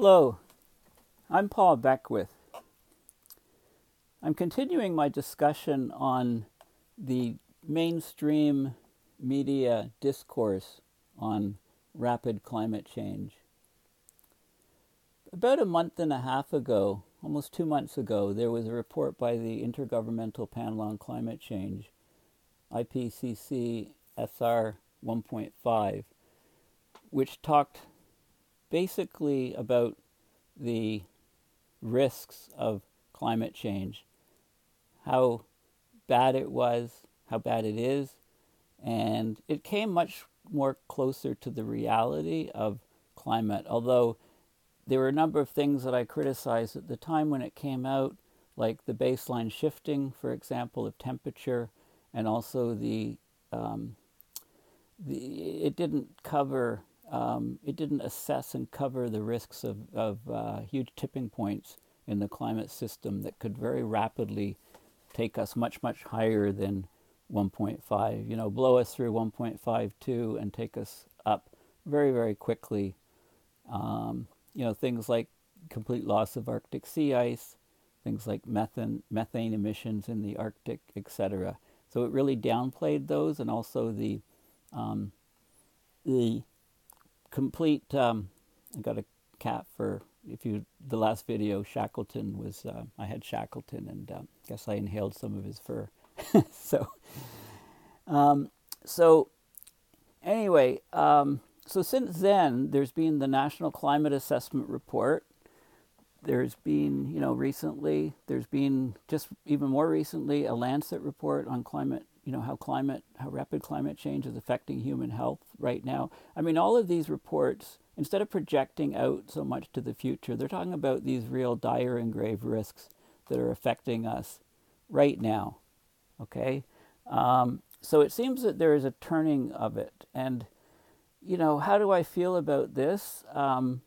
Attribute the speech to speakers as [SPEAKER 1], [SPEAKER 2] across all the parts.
[SPEAKER 1] Hello, I'm Paul Beckwith. I'm continuing my discussion on the mainstream media discourse on rapid climate change. About a month and a half ago, almost two months ago, there was a report by the Intergovernmental Panel on Climate Change, IPCC SR 1.5, which talked basically about the risks of climate change, how bad it was, how bad it is, and it came much more closer to the reality of climate. Although there were a number of things that I criticized at the time when it came out, like the baseline shifting, for example, of temperature, and also the um, the it didn't cover um, it didn't assess and cover the risks of, of uh, huge tipping points in the climate system that could very rapidly take us much, much higher than 1.5, you know, blow us through 1.52 and take us up very, very quickly. Um, you know, things like complete loss of Arctic sea ice, things like methane, methane emissions in the Arctic, etc. So it really downplayed those and also the um, the complete. Um, I got a cat for if you the last video. Shackleton was uh, I had Shackleton, and uh, guess I inhaled some of his fur. so, um, so anyway, um, so since then there's been the National Climate Assessment Report. There's been, you know, recently there's been just even more recently a Lancet report on climate you know how climate how rapid climate change is affecting human health right now. I mean all of these reports instead of projecting out so much to the future they're talking about these real dire and grave risks that are affecting us right now okay? Um, so it seems that there is a turning of it. And you know how do i feel about this? Um,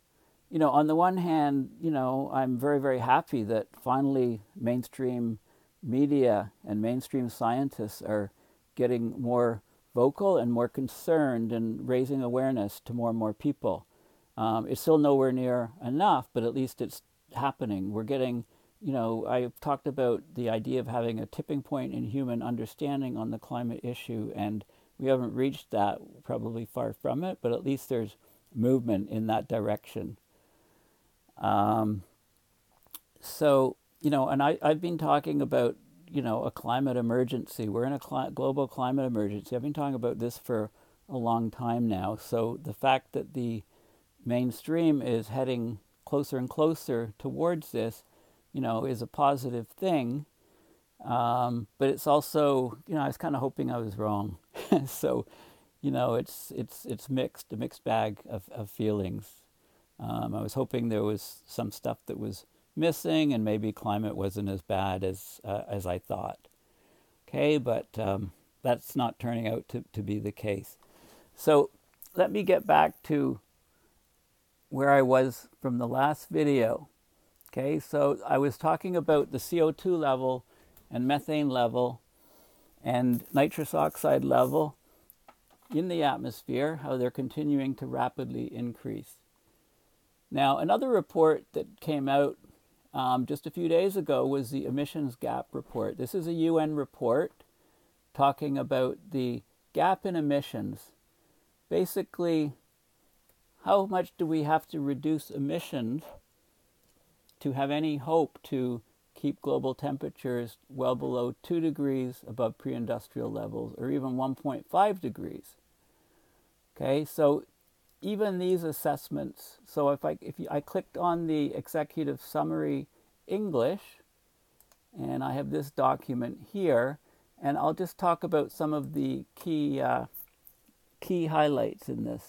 [SPEAKER 1] you know on the one hand you know i'm very very happy that finally mainstream media and mainstream scientists are getting more vocal and more concerned and raising awareness to more and more people. Um, it's still nowhere near enough, but at least it's happening. We're getting, you know, I've talked about the idea of having a tipping point in human understanding on the climate issue, and we haven't reached that, probably far from it, but at least there's movement in that direction. Um, so, you know, and I, I've been talking about, you know, a climate emergency. We're in a global climate emergency. I've been talking about this for a long time now. So the fact that the mainstream is heading closer and closer towards this, you know, is a positive thing. Um, but it's also, you know, I was kind of hoping I was wrong. so, you know, it's it's it's mixed, a mixed bag of, of feelings. Um, I was hoping there was some stuff that was missing, and maybe climate wasn't as bad as uh, as I thought. Okay, but um, that's not turning out to, to be the case. So let me get back to where I was from the last video. Okay, so I was talking about the CO2 level and methane level and nitrous oxide level in the atmosphere, how they're continuing to rapidly increase. Now, another report that came out um, just a few days ago was the emissions gap report. This is a UN report talking about the gap in emissions. Basically, how much do we have to reduce emissions to have any hope to keep global temperatures well below 2 degrees above pre industrial levels or even 1.5 degrees? Okay, so even these assessments, so if I, if you, I clicked on the executive summary English, and I have this document here, and I'll just talk about some of the key, uh, key highlights in this.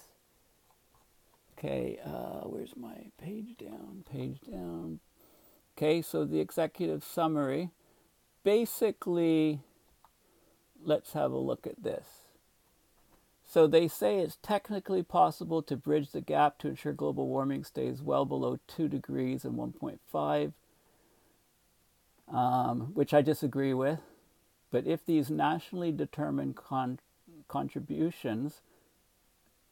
[SPEAKER 1] Okay, uh, where's my page down? Page down. Okay, so the executive summary. Basically, let's have a look at this. So they say it's technically possible to bridge the gap to ensure global warming stays well below 2 degrees and 1.5, um, which I disagree with. But if these nationally determined con- contributions,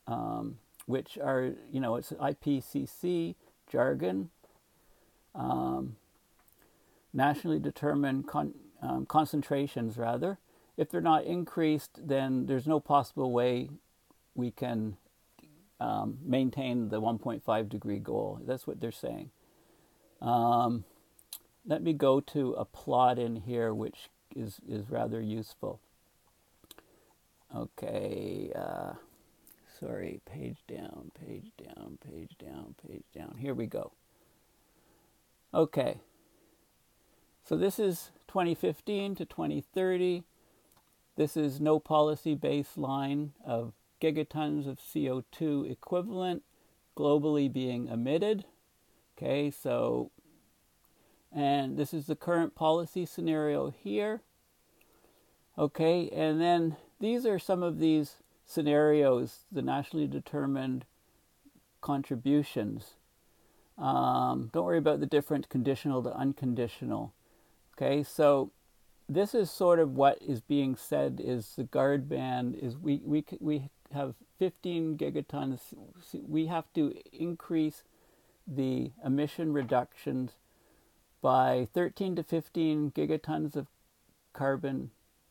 [SPEAKER 1] um, which are, you know, it's IPCC jargon. Um, nationally determined con- um, concentrations, rather. If they're not increased, then there's no possible way we can um, maintain the 1.5 degree goal. That's what they're saying. Um, let me go to a plot in here which is, is rather useful. Okay, uh, sorry, page down, page down, page down, page down. Here we go. Okay, so this is 2015 to 2030. This is no policy baseline of gigatons of CO2 equivalent globally being emitted. Okay, so, and this is the current policy scenario here. Okay, and then these are some of these scenarios, the nationally determined contributions. Um, don't worry about the different conditional to unconditional. Okay, so this is sort of what is being said is the guard band is we, we, we have 15 gigatons. We have to increase the emission reductions by 13 to 15 gigatons of carbon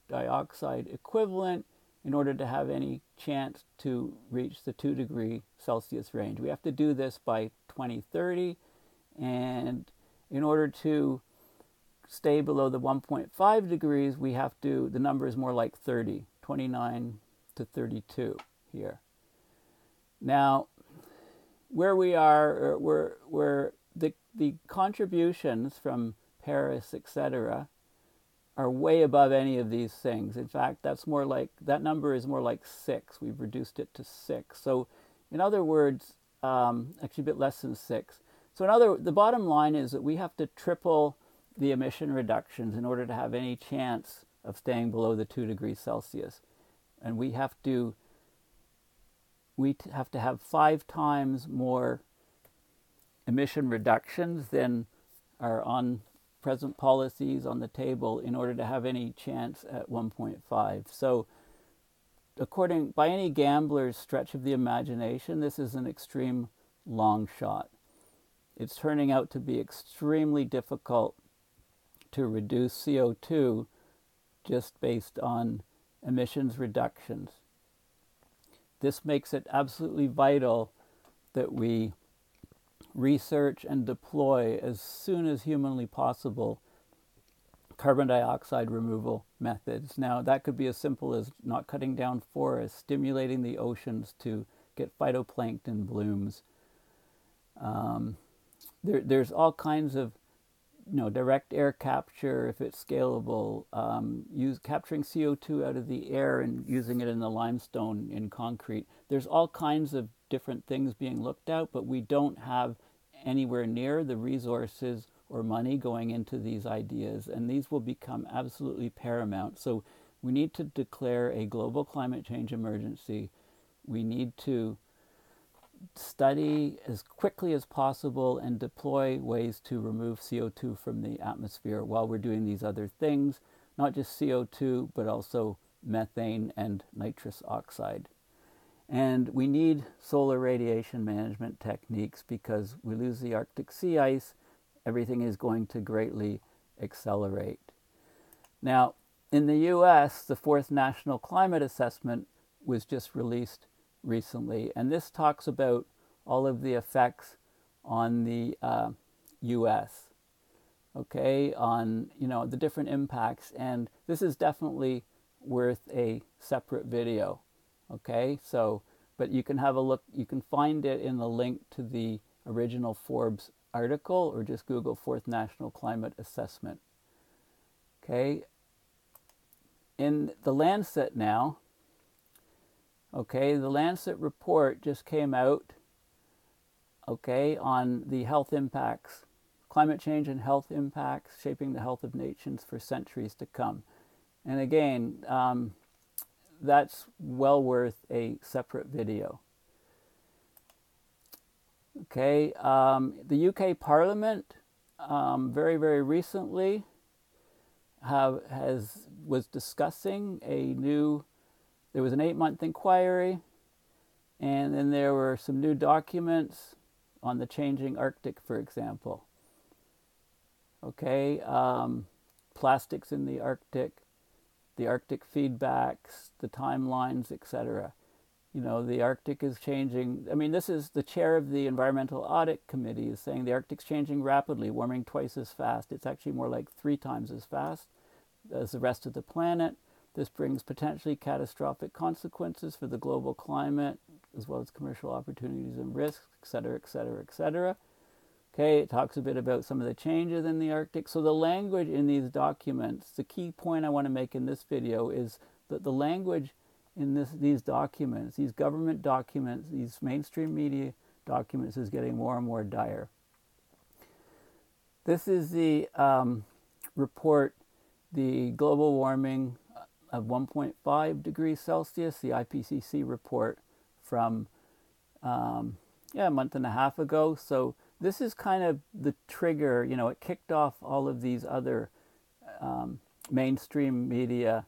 [SPEAKER 1] dioxide equivalent in order to have any chance to reach the 2 degree Celsius range. We have to do this by 2030 and in order to stay below the 1.5 degrees, we have to, the number is more like 30, 29 to 32 here. Now, where we are, where, where the, the contributions from Paris, etc., are way above any of these things. In fact, that's more like, that number is more like six. We've reduced it to six. So, in other words, um, actually a bit less than six. So, in other, the bottom line is that we have to triple the emission reductions in order to have any chance of staying below the 2 degrees Celsius. And we have to we have to have five times more emission reductions than are on present policies on the table in order to have any chance at 1.5. So according by any gambler's stretch of the imagination, this is an extreme long shot. It's turning out to be extremely difficult to reduce CO2 just based on emissions reductions. This makes it absolutely vital that we research and deploy as soon as humanly possible carbon dioxide removal methods. Now, that could be as simple as not cutting down forests, stimulating the oceans to get phytoplankton blooms. Um, there, there's all kinds of you know, direct air capture if it's scalable, um, use capturing CO2 out of the air and using it in the limestone in concrete. There's all kinds of different things being looked at, but we don't have anywhere near the resources or money going into these ideas, and these will become absolutely paramount. So we need to declare a global climate change emergency. We need to study as quickly as possible and deploy ways to remove CO2 from the atmosphere while we're doing these other things, not just CO2, but also methane and nitrous oxide. And we need solar radiation management techniques because we lose the Arctic sea ice, everything is going to greatly accelerate. Now, in the US, the fourth National Climate Assessment was just released recently, and this talks about all of the effects on the uh, U.S. Okay, on you know the different impacts, and this is definitely worth a separate video. Okay, so but you can have a look. You can find it in the link to the original Forbes article, or just Google Fourth National Climate Assessment. Okay. In the Lancet now, Okay, the Lancet report just came out, okay, on the health impacts, climate change and health impacts shaping the health of nations for centuries to come. And again, um, that's well worth a separate video. Okay, um, the UK Parliament um, very, very recently have, has was discussing a new there was an eight month inquiry, and then there were some new documents on the changing Arctic, for example. Okay, um, plastics in the Arctic, the Arctic feedbacks, the timelines, etc. You know, the Arctic is changing. I mean, this is the chair of the Environmental Audit Committee is saying the Arctic's changing rapidly, warming twice as fast. It's actually more like three times as fast as the rest of the planet. This brings potentially catastrophic consequences for the global climate, as well as commercial opportunities and risks, et cetera, et cetera, et cetera. Okay, it talks a bit about some of the changes in the Arctic. So the language in these documents, the key point I want to make in this video is that the language in this, these documents, these government documents, these mainstream media documents is getting more and more dire. This is the um, report, the global warming of 1.5 degrees Celsius, the IPCC report from um, yeah a month and a half ago. So this is kind of the trigger. You know, it kicked off all of these other um, mainstream media,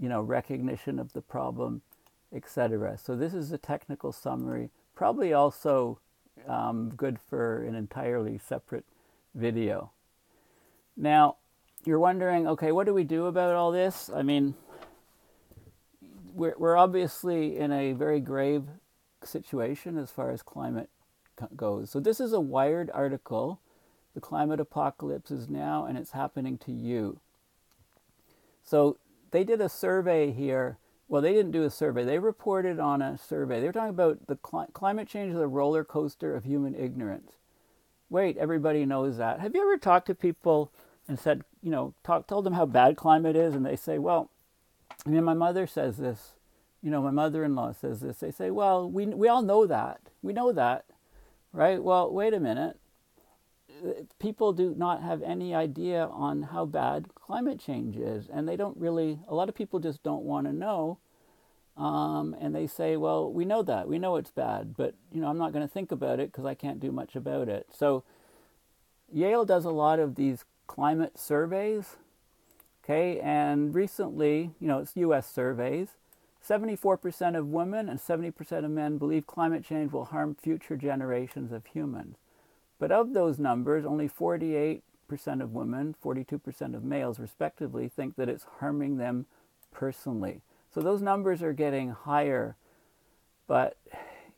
[SPEAKER 1] you know, recognition of the problem, etc. So this is a technical summary. Probably also um, good for an entirely separate video. Now, you're wondering, okay, what do we do about all this? I mean, we're, we're obviously in a very grave situation as far as climate goes. So this is a Wired article. The climate apocalypse is now, and it's happening to you. So they did a survey here. Well, they didn't do a survey. They reported on a survey. They were talking about the cl- climate change is a roller coaster of human ignorance. Wait, everybody knows that. Have you ever talked to people and said, you know, talk, told them how bad climate is, and they say, well, I mean, my mother says this. You know, my mother-in-law says this. They say, well, we we all know that. We know that right? Well, wait a minute. People do not have any idea on how bad climate change is, and they don't really, a lot of people just don't want to know. Um, and they say, well, we know that. We know it's bad, but, you know, I'm not going to think about it because I can't do much about it. So Yale does a lot of these climate surveys, okay? And recently, you know, it's U.S. surveys. 74% of women and 70% of men believe climate change will harm future generations of humans. But of those numbers, only 48% of women, 42% of males, respectively, think that it's harming them personally. So those numbers are getting higher. But,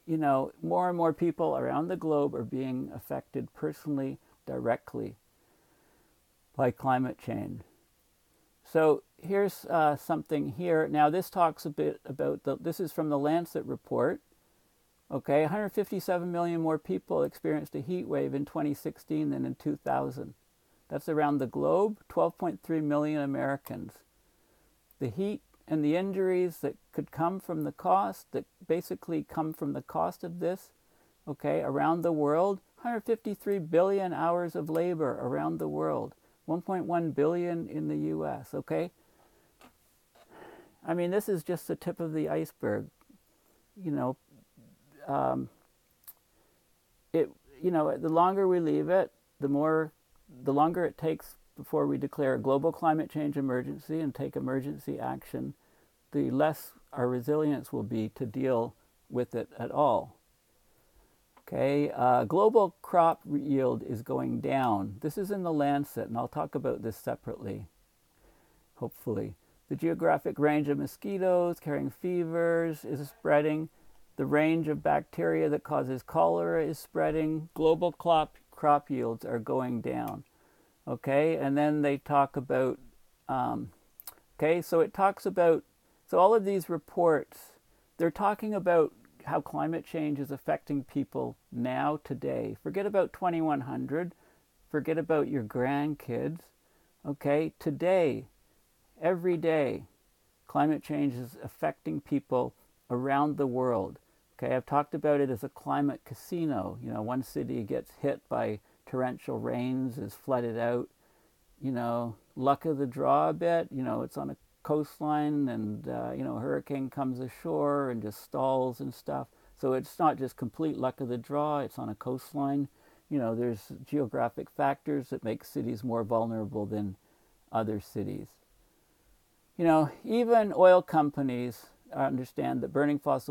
[SPEAKER 1] you know, more and more people around the globe are being affected personally, directly by climate change. So here's uh, something here. Now this talks a bit about the, this is from the Lancet report. Okay, 157 million more people experienced a heat wave in 2016 than in 2000. That's around the globe, 12.3 million Americans. The heat and the injuries that could come from the cost, that basically come from the cost of this, okay, around the world, 153 billion hours of labor around the world. 1.1 billion in the US, okay? I mean, this is just the tip of the iceberg. You know, um, it, you know, the longer we leave it, the more, the longer it takes before we declare a global climate change emergency and take emergency action, the less our resilience will be to deal with it at all. Okay, uh, global crop yield is going down. This is in the Lancet, and I'll talk about this separately, hopefully. The geographic range of mosquitoes carrying fevers is spreading. The range of bacteria that causes cholera is spreading. Global crop, crop yields are going down. Okay, and then they talk about, um, okay, so it talks about, so all of these reports, they're talking about how climate change is affecting people now, today. Forget about 2100. Forget about your grandkids. Okay, today, every day, climate change is affecting people around the world. Okay, I've talked about it as a climate casino. You know, one city gets hit by torrential rains, is flooded out. You know, luck of the draw a bit. You know, it's on a coastline and uh, you know hurricane comes ashore and just stalls and stuff. So it's not just complete luck of the draw it's on a coastline. You know there's geographic factors that make cities more vulnerable than other cities. You know even oil companies understand that burning fossil